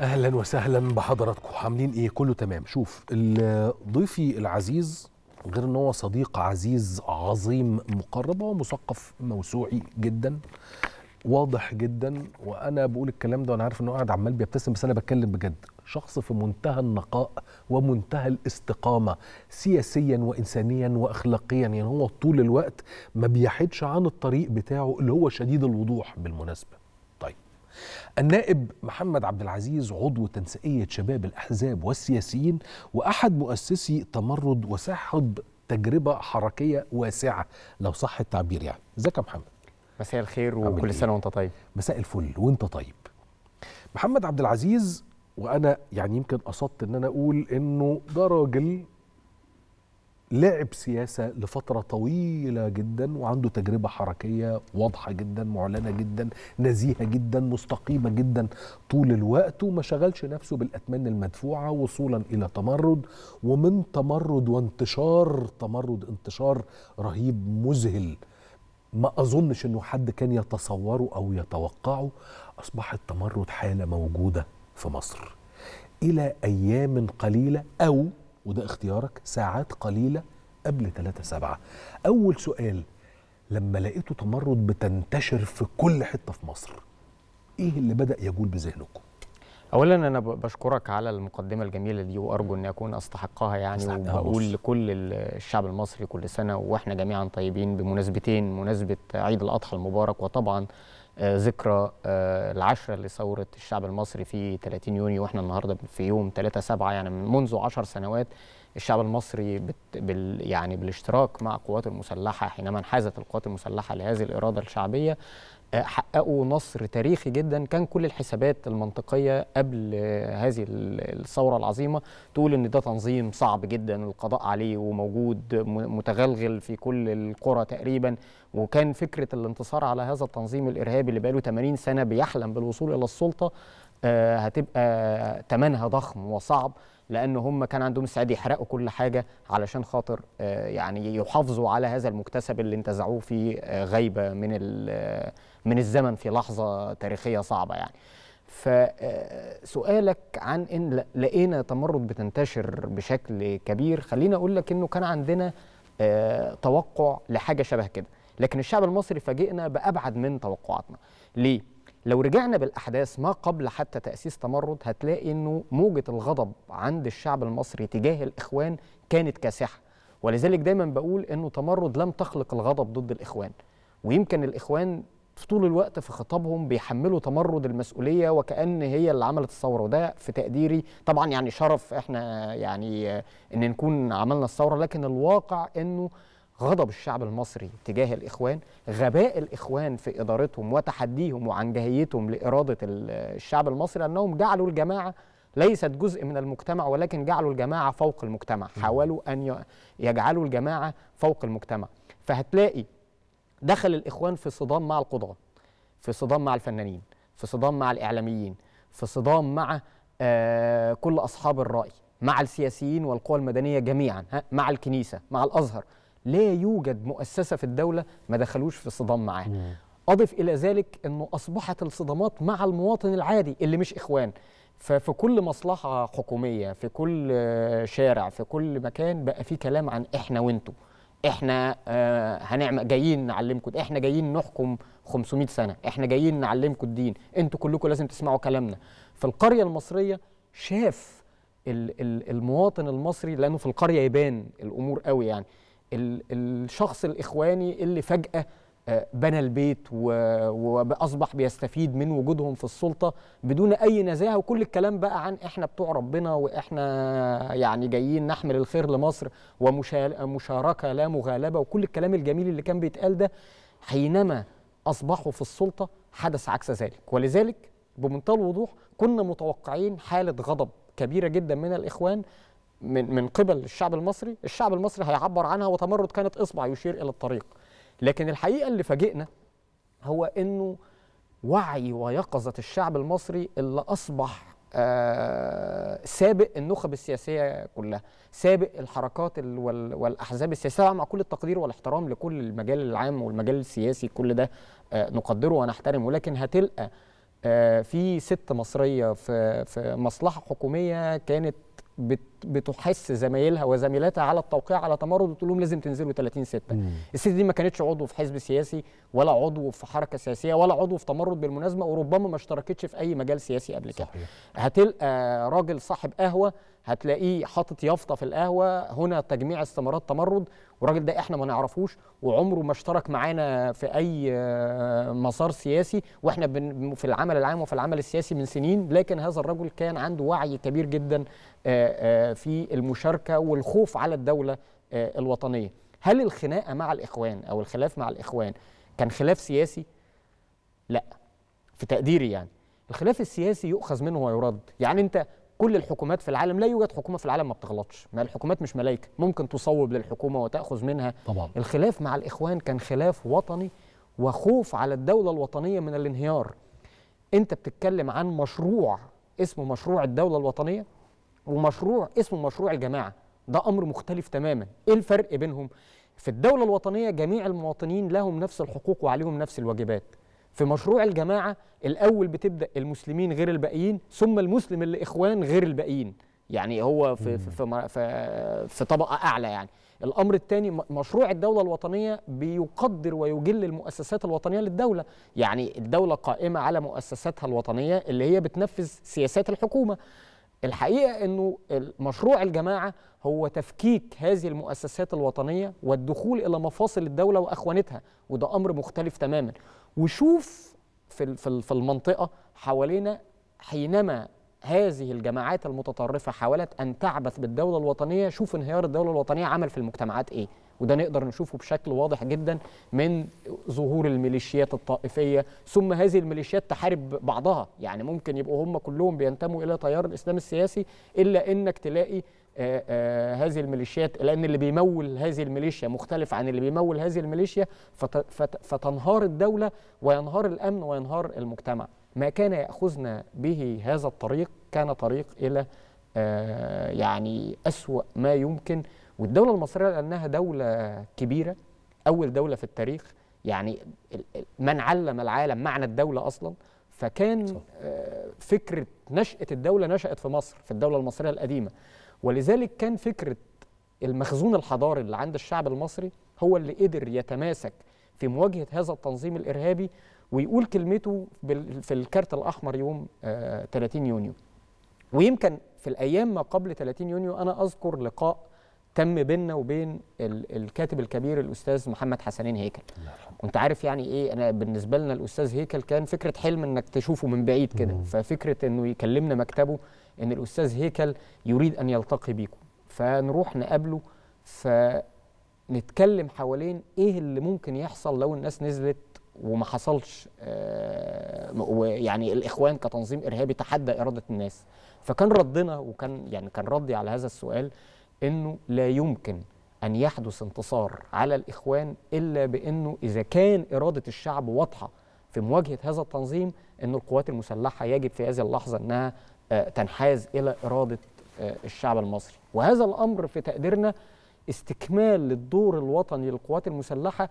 أهلا وسهلا بحضراتكم. عاملين إيه؟ كله تمام. شوف ضيفي العزيز غير إن هو صديق عزيز عظيم مقرب هو مثقف موسوعي جدا واضح جدا. وأنا بقول الكلام ده وأنا عارف انه قاعد عمال بيبتسم بس أنا بتكلم بجد. شخص في منتهى النقاء ومنتهى الاستقامة سياسيا وانسانيا واخلاقيا. يعني هو طول الوقت ما بيحيدش عن الطريق بتاعه اللي هو شديد الوضوح بالمناسبة. طيب. النائب محمد عبد العزيز عضو تنسيقية شباب الأحزاب والسياسيين وأحد مؤسسي تمرد وصاحب تجربة حركية واسعة. لو صح التعبير يعني. إزيك يا محمد؟ مساء الخير وكل إيه؟ سنة وأنت طيب. مساء الفل. وأنت طيب؟ محمد عبد العزيز وأنا يعني يمكن قصدت إن أنا أقول إنه ده راجل لعب سياسة لفترة طويلة جدا وعنده تجربة حركية واضحة جدا معلنة جدا نزيهة جدا مستقيمة جدا طول الوقت وما شغلش نفسه بالأتمان المدفوعة وصولا إلى تمرد. ومن تمرد وانتشار تمرد انتشار رهيب مذهل. ما أظنش إنه حد كان يتصوره أو يتوقعه. اصبح التمرد حالة موجودة في مصر. إلى أيام قليلة أو وده اختيارك ساعات قليلة قبل 3 7 أول سؤال لما لقيته تمرد بتنتشر في كل حتة في مصر إيه اللي بدأ يجول بذهنكم اولا أنا بشكرك على المقدمة الجميلة دي وأرجو اني اكون أستحقها يعني وبقول. لكل ال- الشعب المصري كل سنة وإحنا جميعا طيبين بمناسبتين مناسبة عيد الأضحى المبارك وطبعا ذكرى آه، العشرة لثورة الشعب المصري في 30 يونيو وإحنا النهارده في يوم 3 7 يعني من منذ 10 سنوات الشعب المصري بال يعني بالاشتراك مع القوات المسلحة حينما انحازت القوات المسلحة لهذه الإرادة الشعبية. آه، حققوا نصر تاريخي جدا. كان كل الحسابات المنطقية قبل هذه ال- الثورة العظيمة تقول إن ده تنظيم صعب جدا القضاء عليه وموجود متغلغل في كل القرى تقريبا. وكان فكرة الانتصار على هذا التنظيم الإرهابي اللي بقاله 80 سنة بيحلم بالوصول إلى السلطة آه، هتبقى ثمنها ضخم وصعب لأن هم كان عندهم استعداد يحرقوا كل حاجة علشان خاطر آه، يعني يحافظوا على هذا المكتسب اللي انتزعوه في آه، غيبة من آه، من الزمن في لحظة تاريخية صعبة يعني. فسؤالك عن إن لقينا تمرد بتنتشر بشكل كبير. خليني أقول لك إنه كان عندنا آه، توقع لحاجة شبه كده. لكن الشعب المصري فاجئنا بأبعد من توقعاتنا. ليه؟ لو رجعنا بالأحداث ما قبل حتى تأسيس تمرد هتلاقي إنه موجة الغضب عند الشعب المصري تجاه الإخوان كانت كاسحة. ولذلك دايما بقول إنه تمرد لم تخلق الغضب ضد الإخوان. ويمكن الإخوان في طول الوقت في خطابهم بيحملوا تمرد المسؤولية وكأن هي اللي عملت الثورة. وده في تقديري. طبعا يعني شرف إحنا يعني إن نكون عملنا الثورة لكن الواقع إنه غضب الشعب المصري تجاه الإخوان غباء الإخوان في إدارتهم وتحديهم وعنجهيتهم لإرادة ال- الشعب المصري أنهم جعلوا الجماعة ليست جزء من المجتمع ولكن جعلوا الجماعة فوق المجتمع. حاولوا أن ي- يجعلوا الجماعة فوق المجتمع. فهتلاقي دخل الإخوان في صدام مع القضاة في صدام مع الفنانين في صدام مع الإعلاميين في صدام مع آه كل أصحاب الرأي مع السياسيين والقوى المدنية جميعا مع الكنيسة مع الأزهر. لا يوجد مؤسسة في الدولة ما دخلوش في صدام معاه. أضف إلى ذلك إنه أصبحت الصدامات مع المواطن العادي اللي مش إخوان. ففي كل مصلحة حكومية في كل شارع في كل مكان بقى في كلام عن إحنا وأنتوا. إحنا آه هنعمل جايين نعلمكم. إحنا جايين نحكم 500 سنة. إحنا جايين نعلمكم الدين. أنتوا كلكم لازم تسمعوا كلامنا. في القرية المصرية شاف ال- ال- المواطن المصري لأنه في القرية يبان الأمور قوي يعني. الشخص الإخواني اللي فجأة آه، بنى البيت وأصبح بيستفيد من وجودهم في السلطة بدون أي نزاهة. وكل الكلام بقى عن إحنا بتوع ربنا وإحنا يعني جايين نحمل الخير لمصر ومشاركه لا مغالبة. وكل الكلام الجميل اللي كان بيتقال ده حينما أصبحوا في السلطة حدث عكس ذلك. ولذلك بمنتهى الوضوح كنا متوقعين حالة غضب كبيرة جدا من الإخوان من من قبل الشعب المصري الشعب المصري هيعبر عنها وتمرد كانت إصبع يشير إلى الطريق. لكن الحقيقة اللي فاجئنا هو إنه وعي ويقظة الشعب المصري اللي أصبح آه سابق النخب السياسية كلها سابق الحركات ال- وال- والأحزاب السياسية مع كل التقدير والاحترام لكل المجال العام والمجال السياسي كل ده آه نقدره ونحترمه. لكن هتلقى آه، في ست مصرية في في مصلحة حكومية كانت بت بتحث زمايلها وزميلاتها على التوقيع على تمرد وتقول لهم لازم تنزلوا 30 6 مم. الست دي ما كانتش عضو في حزب سياسي ولا عضو في حركة سياسية ولا عضو في تمرد بالمناسبة وربما ما اشتركتش في أي مجال سياسي قبل كده. هتلقى راجل صاحب قهوة هتلاقيه حاطط يافطة في القهوة. هنا تجميع استمارات تمرد. والراجل ده إحنا ما نعرفوش وعمره ما اشترك معانا في أي آه، مسار سياسي. وإحنا في العمل العام وفي العمل السياسي من سنين. لكن هذا الرجل كان عنده وعي كبير جدا آه، آه، في المشاركة والخوف على الدولة الوطنية. هل الخناقة مع الإخوان أو الخلاف مع الإخوان كان خلاف سياسي؟ لا. في تقديري يعني. الخلاف السياسي يؤخذ منه ويرد. يعني أنت كل الحكومات في العالم لا يوجد حكومة في العالم ما بتغلطش. ما الحكومات مش ملائكه ممكن تصوب للحكومة وتأخذ منها. طبعا. الخلاف مع الإخوان كان خلاف وطني وخوف على الدولة الوطنية من الانهيار. أنت بتتكلم عن مشروع اسمه مشروع الدولة الوطنية ومشروع اسمه مشروع الجماعة. ده أمر مختلف تماما. إيه الفرق بينهم؟ في الدولة الوطنية جميع المواطنين لهم نفس الحقوق وعليهم نفس الواجبات. في مشروع الجماعة الأول بتبدأ المسلمين غير الباقيين ثم المسلم اللي إخوان غير الباقيين. يعني هو في في في, في, في طبقة أعلى يعني. الأمر الثاني مشروع الدولة الوطنية بيقدر ويجل المؤسسات الوطنية للدولة. يعني الدولة قائمة على مؤسساتها الوطنية اللي هي بتنفذ سياسات الحكومة. الحقيقة إنه مشروع الجماعة هو تفكيك هذه المؤسسات الوطنية والدخول إلى مفاصل الدولة وأخوانتها وده أمر مختلف تماما. وشوف في في المنطقة حوالينا حينما هذه الجماعات المتطرفة حاولت أن تعبث بالدولة الوطنية شوف انهيار الدولة الوطنية عمل في المجتمعات إيه. وده نقدر نشوفه بشكل واضح جدا من ظهور الميليشيات الطائفية ثم هذه الميليشيات تحارب بعضها. يعني ممكن يبقوا هم كلهم بينتموا إلى تيار الإسلام السياسي إلا إنك تلاقي آه، آه، هذه الميليشيات لأن اللي بيمول هذه الميليشيا مختلف عن اللي بيمول هذه الميليشيا فت- فت- فتنهار الدولة وينهار الأمن وينهار المجتمع. ما كان يأخذنا به هذا الطريق كان طريق إلى آه، يعني أسوأ ما يمكن والدولة المصرية لأنها دولة كبيرة أول دولة في التاريخ يعني من علم العالم معنى الدولة أصلا. فكان صح. آه، فكرة نشأة الدولة نشأت في مصر في الدولة المصرية القديمة. ولذلك كان فكرة المخزون الحضاري اللي عند الشعب المصري هو اللي قدر يتماسك في مواجهة هذا التنظيم الإرهابي ويقول كلمته في الكارت الأحمر يوم آه، 30 يونيو. ويمكن في الأيام ما قبل 30 يونيو أنا أذكر لقاء تم بيننا وبين ال- الكاتب الكبير الأستاذ محمد حسنين هيكل. كنت عارف يعني إيه أنا بالنسبة لنا الأستاذ هيكل كان فكرة حلم إنك تشوفه من بعيد كده. ففكرة إنه يكلمنا مكتبه إن الأستاذ هيكل يريد أن يلتقي بيكم. فنروح نقابله فنتكلم حوالين إيه اللي ممكن يحصل لو الناس نزلت وما حصلش آه، ويعني الإخوان كتنظيم إرهابي تحدى إرادة الناس. فكان ردنا وكان يعني كان ردي على هذا السؤال إنه لا يمكن أن يحدث انتصار على الإخوان إلا بإنه إذا كان إرادة الشعب واضحة في مواجهة هذا التنظيم إن القوات المسلحة يجب في هذه اللحظة إنها آه، تنحاز إلى إرادة آه، الشعب المصري. وهذا الأمر في تقديرنا استكمال للدور الوطني للقوات المسلحة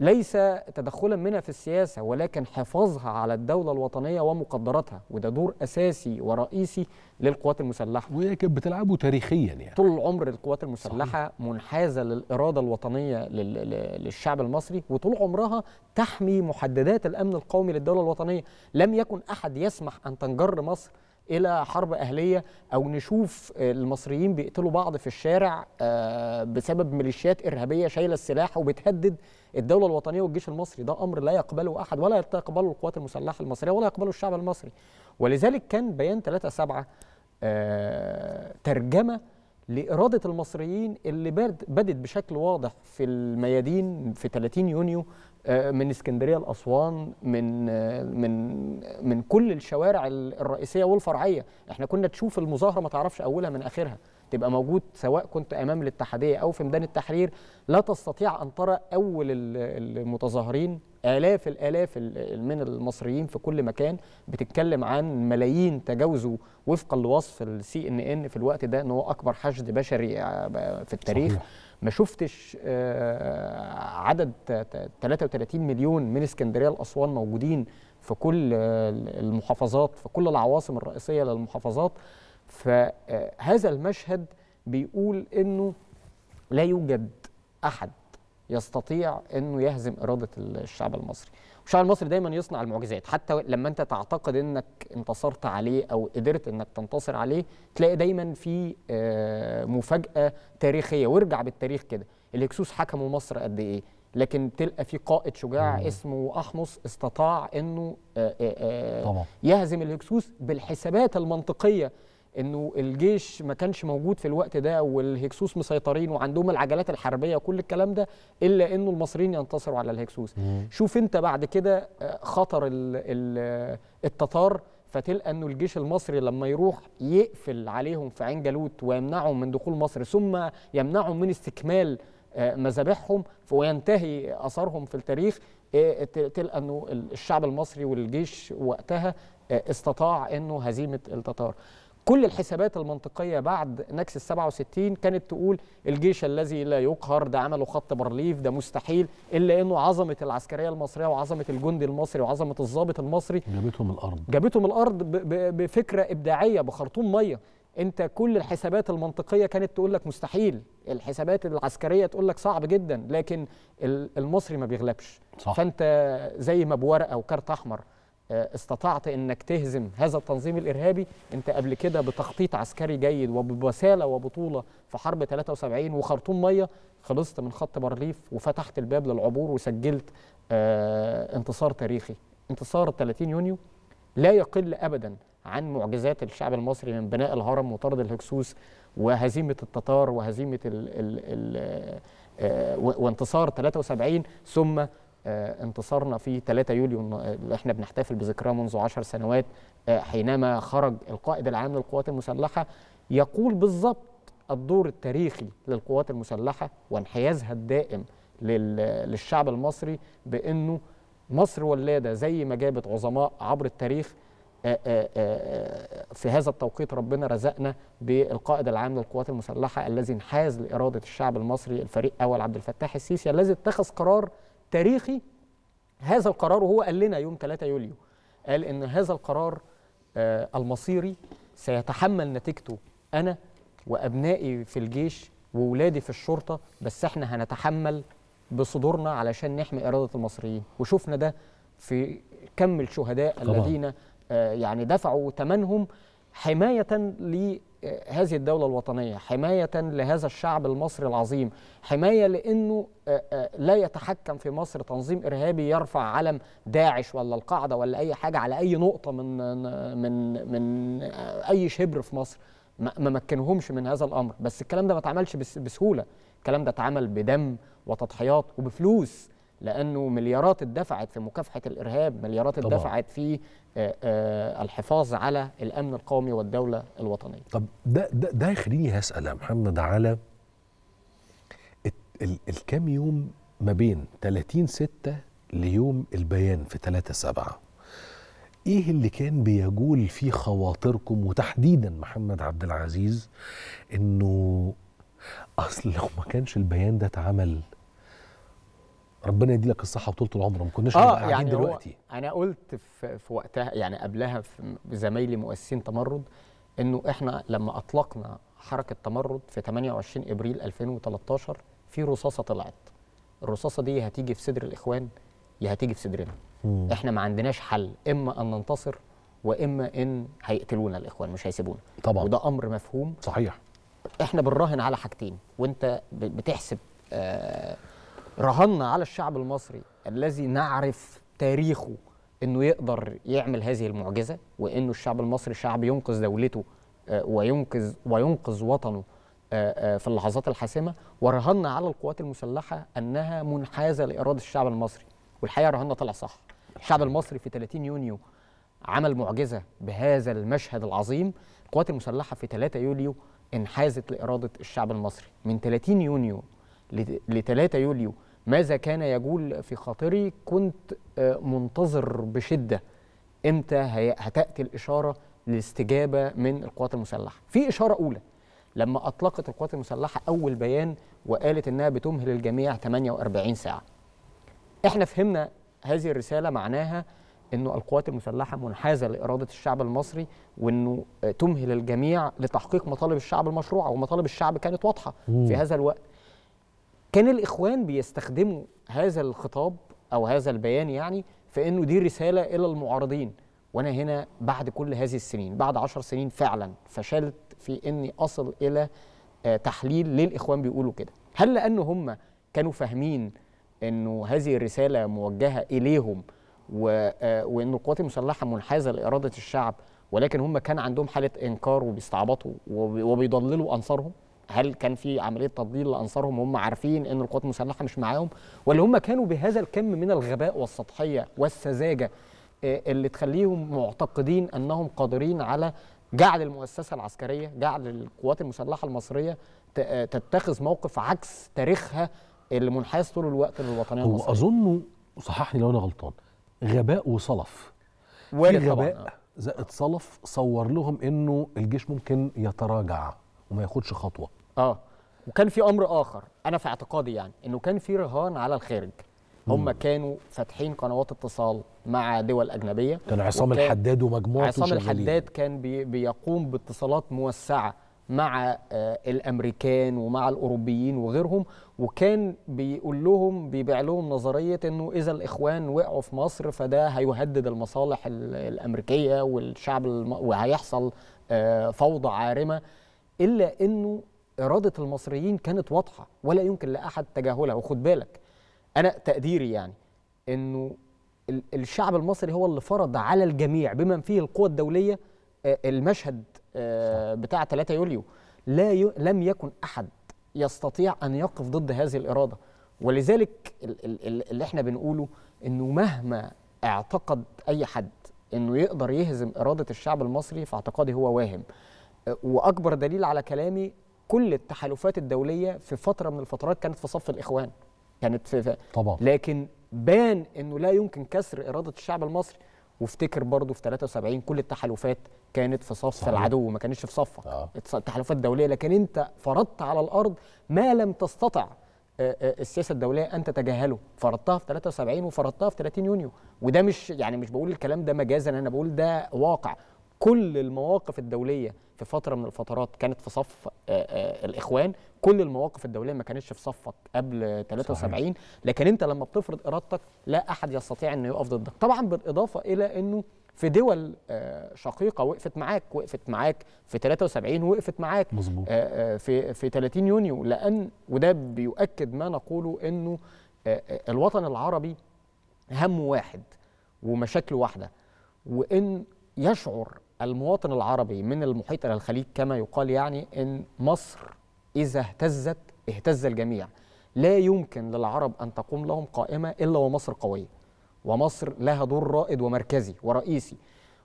ليس تدخلا منها في السياسة ولكن حفاظها على الدولة الوطنية ومقدراتها. وده دور أساسي ورئيسي للقوات المسلحة. وهي كانت بتلعبه تاريخيا يعني. طول العمر القوات المسلحة منحازة للإرادة الوطنية لل- ل- للشعب المصري وطول عمرها تحمي محددات الأمن القومي للدولة الوطنية. لم يكن أحد يسمح أن تنجر مصر إلى حرب أهلية أو نشوف المصريين بيقتلوا بعض في الشارع آه، بسبب ميليشيات إرهابية شايلة السلاح وبتهدد الدولة الوطنية والجيش المصري. ده أمر لا يقبله أحد ولا يقبله القوات المسلحة المصرية ولا يقبله الشعب المصري. ولذلك كان بيان 3 7 آه، ترجمة لإرادة المصريين اللي بد- بدت بشكل واضح في الميادين في 30 يونيو من اسكندرية لأسوان من آه، من من كل الشوارع ال- الرئيسية والفرعية. إحنا كنا تشوف المظاهرة ما تعرفش أولها من آخرها. تبقى موجود سواء كنت أمام الاتحادية أو في ميدان التحرير. لا تستطيع أن ترى ال- المتظاهرين آلاف الآلاف ال- من المصريين في كل مكان بتتكلم عن ملايين تجاوزوا وفقا لوصف السي ان ان في الوقت ده إن هو أكبر حشد بشري آه، في التاريخ صحيح. ما شفتش آه، عدد ت- ت- 33 مليون من اسكندرية لاسوان موجودين في كل آه، المحافظات في كل العواصم الرئيسية للمحافظات فهذا المشهد بيقول إنه لا يوجد أحد يستطيع إنه يهزم إرادة الشعب المصري. والشعب المصري دايما يصنع المعجزات. حتى لما أنت تعتقد إنك انتصرت عليه أو قدرت إنك تنتصر عليه تلاقي دايما في آه، مفاجأة تاريخية. وارجع بالتاريخ كده. الهكسوس حكموا مصر قد إيه؟ لكن تلقى في قائد شجاع اسمه احمس استطاع إنه آه، آه،. يهزم الهكسوس بالحسابات المنطقية إنه الجيش ما كانش موجود في الوقت ده والهكسوس مسيطرين وعندهم العجلات الحربية وكل الكلام ده إلا إنه المصريين ينتصروا على الهكسوس. شوف أنت بعد كده آه، خطر ال ال التتار فتلقى انه الجيش المصري لما يروح يقفل عليهم في عين جالوت ويمنعهم من دخول مصر ثم يمنعهم من استكمال آه، مذابحهم وينتهي اثرهم في التاريخ آه، تلقى انه ال- الشعب المصري والجيش وقتها استطاع إنه هزيمة التتار. كل الحسابات المنطقية بعد نكسه 67 كانت تقول الجيش الذي لا يقهر ده عملوا خط بارليف ده مستحيل إلا إنه عظمة العسكرية المصرية وعظمة الجندي المصري وعظمة الضابط المصري جابتهم الأرض. جابتهم الأرض بفكرة إبداعية بخرطوم مية. أنت كل الحسابات المنطقية كانت تقول لك مستحيل الحسابات العسكرية تقول لك صعب جدا لكن ال- المصري ما بيغلبش. صح. فأنت زي ما بورقة وكارت أحمر استطعت إنك تهزم هذا التنظيم الإرهابي. أنت قبل كده بتخطيط عسكري جيد وبوساله وبطولة في حرب 73 وخرطوم مية. خلصت من خط بارليف وفتحت الباب للعبور وسجلت آه انتصار تاريخي. انتصار 30 يونيو لا يقل ابدا عن معجزات الشعب المصري من بناء الهرم وطرد الهكسوس وهزيمة التتار وهزيمة ال ال ال آه، وانتصار 73 ثم آه، انتصارنا في 3 يوليو اللي إحنا بنحتفل بذكراه منذ 10 سنوات آه، حينما خرج القائد العام للقوات المسلحة يقول بالضبط الدور التاريخي للقوات المسلحة وانحيازها الدائم لل- للشعب المصري بأنه مصر ولادة زي ما جابت عظماء عبر التاريخ آه، آه، آه، في هذا التوقيت ربنا رزقنا بالقائد العام للقوات المسلحة الذي انحاز لإرادة الشعب المصري الفريق أول عبد الفتاح السيسي الذي اتخذ قرار تاريخي هذا القرار وهو قال لنا يوم 3 يوليو قال إن هذا القرار آه، المصيري سيتحمل نتيجته أنا وأبنائي في الجيش وولادي في الشرطة بس إحنا هنتحمل بصدورنا علشان نحمي إرادة المصريين وشفنا ده في كم الشهداء طبعاً. الذين آه، يعني دفعوا ثمنهم حماية لهذه الدولة الوطنية حماية لهذا الشعب المصري العظيم آه، آه، لا يتحكم في مصر تنظيم إرهابي يرفع علم داعش ولا القاعدة ولا أي حاجة على أي نقطة من من من أي شبر في مصر. ما مكنهمش من هذا الأمر. بس الكلام ده ما اتعملش بس- بسهولة. الكلام ده اتعمل بدم وتضحيات وبفلوس. لأنه مليارات اتدفعت في مكافحة الإرهاب مليارات طبعاً. اتدفعت في آه، آه، الحفاظ على الأمن القومي والدولة الوطنية. طب ده ده ده يخليني هسأل يا محمد على الكام يوم ما بين 30 6 ليوم البيان في 3 7 إيه اللي كان بيجول في خواطركم؟ وتحديدا محمد عبد العزيز إنه أصل لو ما كانش البيان ده اتعمل ربنا يديلك الصحة وطولة العمر ما كناش هنبقى قاعدين هو دلوقتي. أنا قلت في, في وقتها يعني قبلها في زمايلي مؤسسين تمرد إنه إحنا لما أطلقنا حركة تمرد في 28 إبريل 2013 في رصاصة طلعت. الرصاصة دي هتيجي في صدر الإخوان يا هتيجي في صدرنا. مم. إحنا ما عندناش حل إما أن ننتصر وإما إن هيقتلونا الإخوان مش هيسيبونا. طبعا. وده أمر مفهوم. صحيح. إحنا بنراهن على حاجتين وأنت بتحسب آه رهنا على الشعب المصري الذي نعرف تاريخه إنه يقدر يعمل هذه المعجزة وإنه الشعب المصري شعب ينقذ دولته آه وينقذ وينقذ وطنه آه آه في اللحظات الحاسمة. ورهنا على القوات المسلحة أنها منحازة لإرادة الشعب المصري. والحقيقة رهنا طلع صح. الشعب المصري في 30 يونيو عمل معجزة بهذا المشهد العظيم. القوات المسلحة في 3 يوليو انحازت لإرادة الشعب المصري. من 30 يونيو ل 3 يوليو. ماذا كان يجول في خاطري؟ كنت آه، منتظر بشدة. إمتى هتأتي الإشارة للاستجابه من القوات المسلحة؟ في إشارة أولى. لما أطلقت القوات المسلحة أول بيان وقالت إنها بتمهل الجميع 48 ساعة. إحنا فهمنا هذه الرسالة معناها إنه القوات المسلحة منحازة لإرادة الشعب المصري وإنه آه، تمهل الجميع لتحقيق مطالب الشعب المشروعه ومطالب الشعب كانت واضحة. في هذا الوقت كان الإخوان بيستخدموا هذا الخطاب أو هذا البيان يعني في إنه دي رسالة إلى المعارضين. وأنا هنا بعد كل هذه السنين بعد عشر سنين فعلا فشلت في إني أصل إلى آه، تحليل ليه الاخوان بيقولوا كده. هل لأنه هم كانوا فاهمين إنه هذه الرسالة موجهة إليهم آه، وإن القوات المسلحة منحازة لإرادة الشعب ولكن هم كان عندهم حالة إنكار وبيستعبطوا وبي- وبيضللوا أنصارهم؟ هل كان في عملية تضليل لأنصارهم وهم عارفين إن القوات المسلحة مش معاهم؟ ولا هم كانوا بهذا الكم من الغباء والسطحية والسذاجة آه، اللي تخليهم معتقدين أنهم قادرين على جعل المؤسسة العسكرية جعل القوات المسلحة المصرية آه، تتخذ موقف عكس تاريخها اللي منحاز طول الوقت للوطنية هو المصرية. أظن صححني لو أنا غلطان غباء وصلف. وارد غباء. زائد صلف صور لهم إنه الجيش ممكن يتراجع وما ياخدش خطوة. آه. وكان في أمر آخر. أنا في اعتقادي يعني إنه كان في رهان على الخارج. هم كانوا فاتحين قنوات اتصال مع دول أجنبية. كان عصام وكان- الحداد ومجموعته عصام. الحداد كان بي بيقوم باتصالات موسعة مع آه الأمريكان ومع الأوروبيين وغيرهم. وكان بيقول لهم بيبيع لهم نظرية إنه إذا الإخوان وقعوا في مصر فده هيهدد المصالح ال- الأمريكية والشعب. وهيحصل آه فوضى عارمة. إلا إنه إرادة المصريين كانت واضحة ولا يمكن لأحد تجاهلها وخد بالك. أنا تقديري يعني ال- الشعب المصري هو اللي فرض على الجميع بما فيه القوى الدولية آه، المشهد آه، بتاع 3 يوليو. لا ي... لم يكن أحد يستطيع أن يقف ضد هذه الإرادة. ولذلك ال- ال- ال- اللي إحنا بنقوله إنه مهما اعتقد أي حد إنه يقدر يهزم إرادة الشعب المصري فاعتقادي هو واهم. آه، وأكبر دليل على كلامي كل التحالفات الدولية في فترة من الفترات كانت في صف الإخوان. كانت في, طبعا. لكن بان إنه لا يمكن كسر إرادة الشعب المصري. وافتكر برضه في 73 كل التحالفات كانت في صف صحيح. العدو ما كانتش في صفك. آه. التحالفات الدولية. لكن أنت فرضت على الأرض ما لم تستطع آه، آه، السياسة الدولية أن تتجاهله. فرضتها في 73 وفرضتها في 30 يونيو. وده مش يعني مش بقول الكلام ده مجازا أنا بقول ده واقع. كل المواقف الدولية في فترة من الفترات كانت في صف آه، آه، الإخوان كل المواقف الدولية ما كانتش في صفك قبل 73 لكن أنت لما بتفرض إرادتك لا أحد يستطيع إنه يقف ضدك. طبعا بالإضافة إلى إنه في دول آه، شقيقة وقفت معاك وقفت معاك في 73 وقفت معاك آه، في في 30 يونيو. لأن وده بيؤكد ما نقوله إنه آه، الوطن العربي هم واحد ومشاكل واحدة وإن يشعر المواطن العربي من المحيط إلى الخليج كما يقال يعني إن مصر إذا اهتزت اهتز الجميع. لا يمكن للعرب أن تقوم لهم قائمة إلا ومصر قوية. ومصر لها دور رائد ومركزي ورئيسي.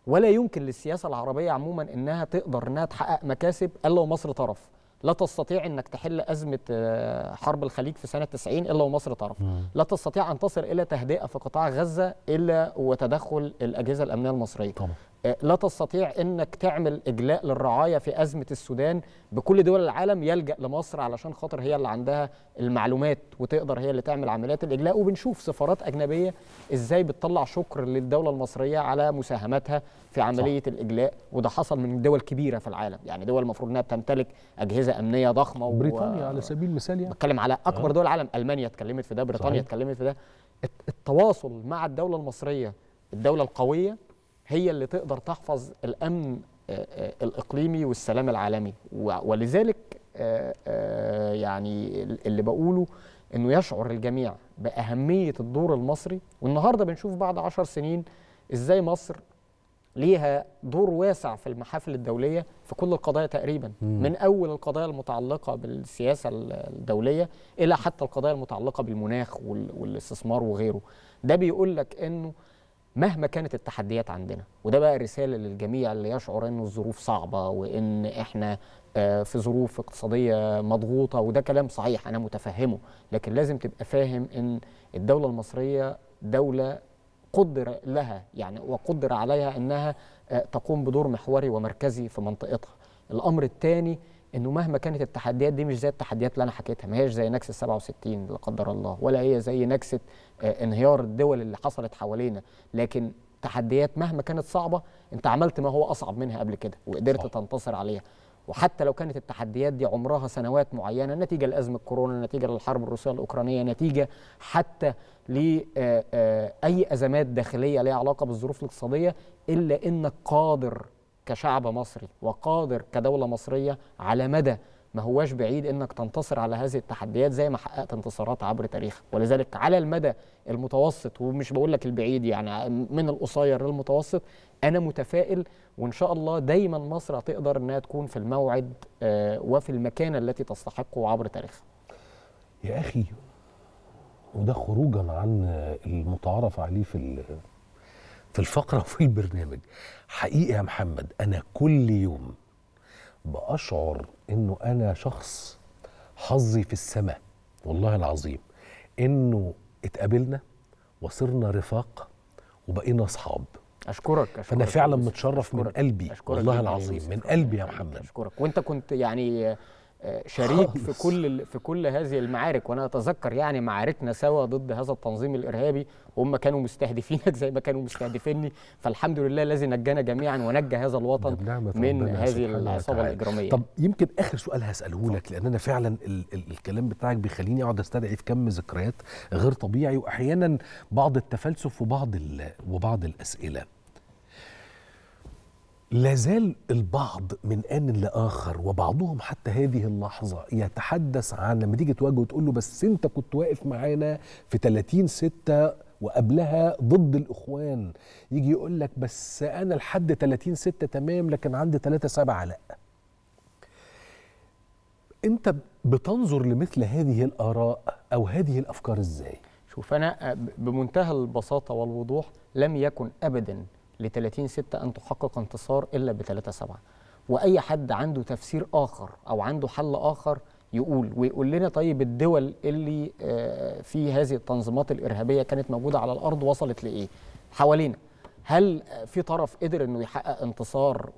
ولا يمكن للسياسة العربية عموما إنها تقدر إنها تحقق مكاسب إلا ومصر طرف. لا تستطيع إنك تحل أزمة آه، حرب الخليج في سنة 90 إلا ومصر طرف. لا تستطيع أن تصل إلى تهدئة في قطاع غزة إلا وتدخل الأجهزة الأمنية المصرية. طبعا. لا تستطيع إنك تعمل إجلاء للرعاية في أزمة السودان بكل دول العالم يلجأ لمصر علشان خاطر هي اللي عندها المعلومات وتقدر هي اللي تعمل عمليات الإجلاء وبنشوف سفارات أجنبية إزاي بتطلع شكر للدولة المصرية على مساهمتها في عملية صح. الإجلاء وده حصل من دول كبيرة في العالم يعني دول المفروض إنها بتمتلك أجهزة أمنية ضخمة و- بريطانيا على سبيل المثال يعني بتكلم على أكبر آه. دول العالم ألمانيا اتكلمت في ده بريطانيا صحيح. اتكلمت في ده الت- التواصل مع الدولة المصرية الدولة القوية هي اللي تقدر تحفظ الأمن آه، آه، الإقليمي والسلام العالمي. ولذلك آه، يعني اللي بقوله إنه يشعر الجميع بأهمية الدور المصري. والنهاردة بنشوف بعد عشر سنين إزاي مصر ليها دور واسع في المحافل الدولية في كل القضايا تقريبا. مم. من أول القضايا المتعلقة بالسياسة ال- الدولية إلى حتى القضايا المتعلقة بالمناخ وال- والاستثمار وغيره. ده بيقول لك إنه مهما كانت التحديات عندنا وده بقى رساله للجميع اللي يشعر انه الظروف صعبة وإن إحنا آه، في ظروف اقتصادية مضغوطة وده كلام صحيح أنا متفهمه لكن لازم تبقى فاهم إن الدولة المصرية دولة قدر لها يعني وقدر عليها إنها آه، تقوم بدور محوري ومركزي في منطقتها. الأمر الثاني إنه مهما كانت التحديات دي مش زي التحديات اللي أنا حكيتها ما هيش زي نكسة 67 لا قدر الله ولا هي زي نكسة آه، انهيار الدول اللي حصلت حوالينا لكن التحديات مهما كانت صعبة أنت عملت ما هو أصعب منها قبل كده وقدرت صح. تنتصر عليها وحتى لو كانت التحديات دي عمرها سنوات معينة نتيجة لأزمة كورونا نتيجة للحرب الروسية الأوكرانية نتيجة حتى لاي أزمات داخلية ليها علاقة بالظروف الاقتصادية إلا إنك قادر كشعب مصري وقادر كدولة مصرية على مدى ما هواش بعيد إنك تنتصر على هذه التحديات زي ما حققت انتصارات عبر تاريخك ولذلك على المدى المتوسط ومش بقول لك البعيد يعني من القصير للمتوسط أنا متفائل وإن شاء الله دايما مصر هتقدر إنها تكون في الموعد آه، وفي المكانة التي تستحقه عبر تاريخها يا أخي وده خروجا عن المتعارف عليه في في الفقرة وفي البرنامج حقيقه يا محمد أنا كل يوم بأشعر إنه أنا شخص حظي في السماء والله العظيم إنه اتقابلنا وصرنا رفاق وبقينا أصحاب أشكرك أشكرك فأنا يا فعلا. متشرف من أشكرك. قلبي أشكرك والله العظيم. من قلبي يا أشكرك. محمد أشكرك وأنت كنت يعني شريك في. كل في كل هذه المعارك. وأنا أتذكر يعني معاركنا سوا ضد هذا التنظيم الإرهابي. وهم كانوا مستهدفينك زي ما كانوا مستهدفيني. فالحمد لله الذي نجانا جميعا ونجى هذا الوطن من هذه العصابة. الإجرامية. طب يمكن آخر سؤال هسأله لك لأن أنا فعلا ال ال الكلام بتاعك بيخليني أقعد أستدعي في كم ذكريات غير طبيعي. واحيانا بعض التفلسف وبعض ال وبعض الأسئلة. لا زال البعض من آن لآخر وبعضهم حتى هذه اللحظة يتحدث عن لما تيجي تواجهه وتقول له بس أنت كنت واقف معانا في 30 ستة وقبلها ضد الإخوان. يجي يقول لك بس أنا لحد 30 ستة تمام لكن عندي 3 سبعة. لأ. أنت بتنظر لمثل هذه الآراء أو هذه الأفكار إزاي؟ شوف أنا ب- بمنتهى البساطة والوضوح لم يكن ابدا ل 30 6 أن تحقق انتصار إلا ب 3 7 وأي حد عنده تفسير آخر أو عنده حل آخر يقول ويقول لنا طيب الدول اللي آه، في هذه التنظيمات الإرهابية كانت موجودة على الأرض وصلت لإيه؟ حوالينا. هل في طرف قدر إنه يحقق انتصار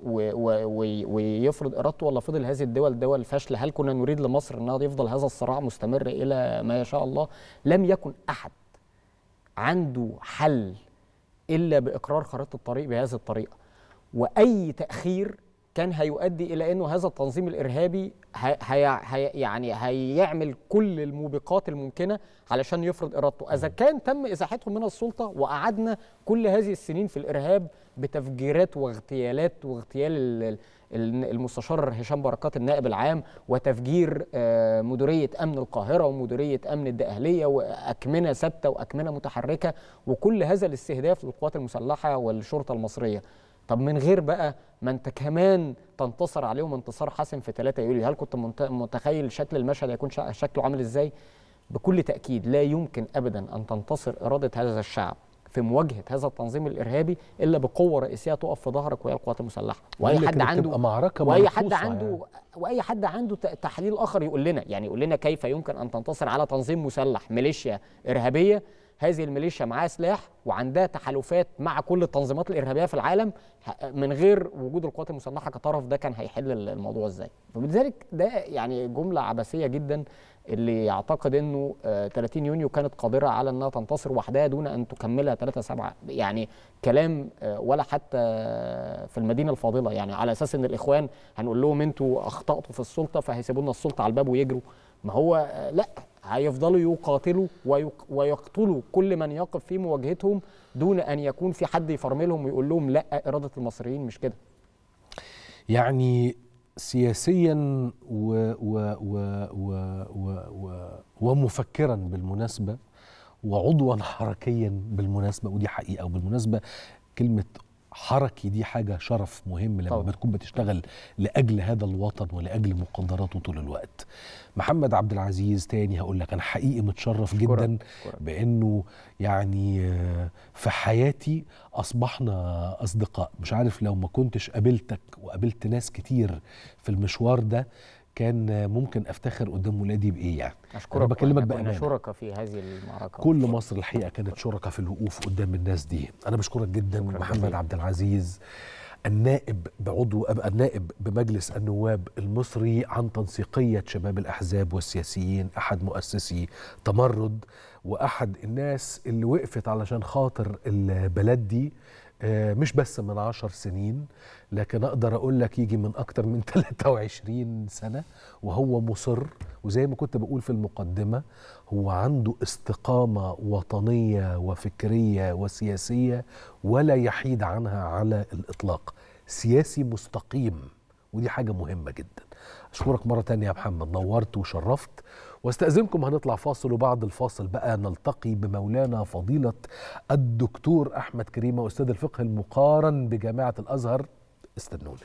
ويفرض إرادته ولا فضل هذه الدول دول فاشلة؟ هل كنا نريد لمصر إنها يفضل هذا الصراع مستمر إلى ما يشاء الله؟ لم يكن أحد عنده حل إلا بإقرار خريطة الطريق بهذه الطريقة. وأي تأخير كان هيؤدي إلى إنه هذا التنظيم الإرهابي هي هي يعني هيعمل كل الموبقات الممكنة علشان يفرض إرادته. إذا كان تم ازاحتهم من السلطة وقعدنا كل هذه السنين في الإرهاب بتفجيرات واغتيالات واغتيال ال- ال- المستشار هشام بركات النائب العام وتفجير آه، مديرية أمن القاهرة ومديرية أمن الدقهلية وأكمنة ثابتة وأكمنة متحركة وكل هذا الاستهداف للقوات المسلحة والشرطة المصرية. طب من غير بقى ما أنت كمان تنتصر عليهم انتصار حاسم في 3 يوليو هل كنت متخيل شكل المشهد هيكون شكله عامل إزاي؟ بكل تأكيد لا يمكن ابدا أن تنتصر إرادة هذا الشعب. في مواجهة هذا التنظيم الإرهابي إلا بقوة رئيسية تقف في ظهرك وهي القوات المسلحة. وأي حد عنده معركة وأي حد عنده يعني. وأي حد عنده تحليل آخر يقول لنا يعني يقول لنا كيف يمكن أن تنتصر على تنظيم مسلح ميليشيا إرهابية. هذه الميليشيا معاها سلاح وعندها تحالفات مع كل التنظيمات الإرهابية في العالم. من غير وجود القوات المسلحة كطرف ده كان هيحل ال- الموضوع إزاي. فبذلك ده يعني جملة عبثية جدا. اللي يعتقد إنه آه، 30 يونيو كانت قادرة على إنها تنتصر وحدها دون أن تكملها 3 7 يعني كلام آه، ولا حتى في المدينة الفاضلة. يعني على أساس إن الإخوان هنقول لهم أنتوا أخطأتوا في السلطة فهيسيبوا لنا السلطة على الباب ويجروا. ما هو آه، لا. هيفضلوا يقاتلوا ويق- ويقتلوا كل من يقف في مواجهتهم دون أن يكون في حد يفرملهم ويقول لهم لا إرادة المصريين مش كده. يعني سياسيا و و و و و و ومفكرا بالمناسبة وعضوا حركيا بالمناسبة ودي حقيقة وبالمناسبة كلمة حركي دي حاجة شرف مهم لما طبعا. بتكون بتشتغل لأجل هذا الوطن ولأجل مقدراته طول الوقت محمد عبد العزيز تاني هقول لك أنا حقيقي متشرف. جدا أشكرك. بأنه يعني آه، في حياتي أصبحنا أصدقاء مش عارف لو ما كنتش قابلتك وقابلت ناس كتير في المشوار ده كان ممكن أفتخر قدام ولادي بإيه يعني؟ أشكرك أنا بكلمك بأمانة. شركاء في هذه المعركة. كل مصر الحقيقة كانت شركاء في الوقوف قدام الناس دي. أنا بشكرك جدا شكراً محمد. عبد العزيز النائب بعضو النائب بمجلس النواب المصري عن تنسيقية شباب الأحزاب والسياسيين أحد مؤسسي تمرد وأحد الناس اللي وقفت علشان خاطر البلد دي. مش بس من عشر سنين لكن أقدر أقول لك يجي من أكتر من 23 سنة وهو مصر. وزي ما كنت بقول في المقدمة هو عنده استقامة وطنية وفكرية وسياسية ولا يحيد عنها على الإطلاق. سياسي مستقيم ودي حاجة مهمة جدا. أشكرك مرة تانية يا محمد نورت وشرفت. واستأذنكم هنطلع فاصل وبعد الفاصل بقى نلتقي بمولانا فضيلة الدكتور أحمد كريمة أستاذ الفقه المقارن بجامعة الأزهر استنوني.